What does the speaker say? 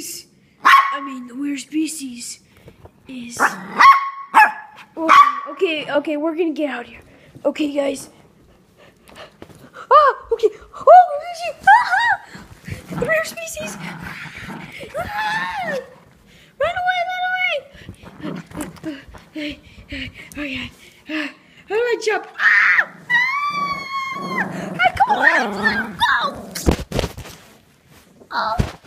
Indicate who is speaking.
Speaker 1: species, I mean the weird species, is. Oh, okay, okay, we're gonna get out of here. Okay, guys. Ah, okay. Oh, Ah, the rare species. Ah, run away, run away! Oh yeah. Ah. How do I jump? Ah! Ah, come on, go! Oh.